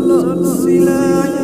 silah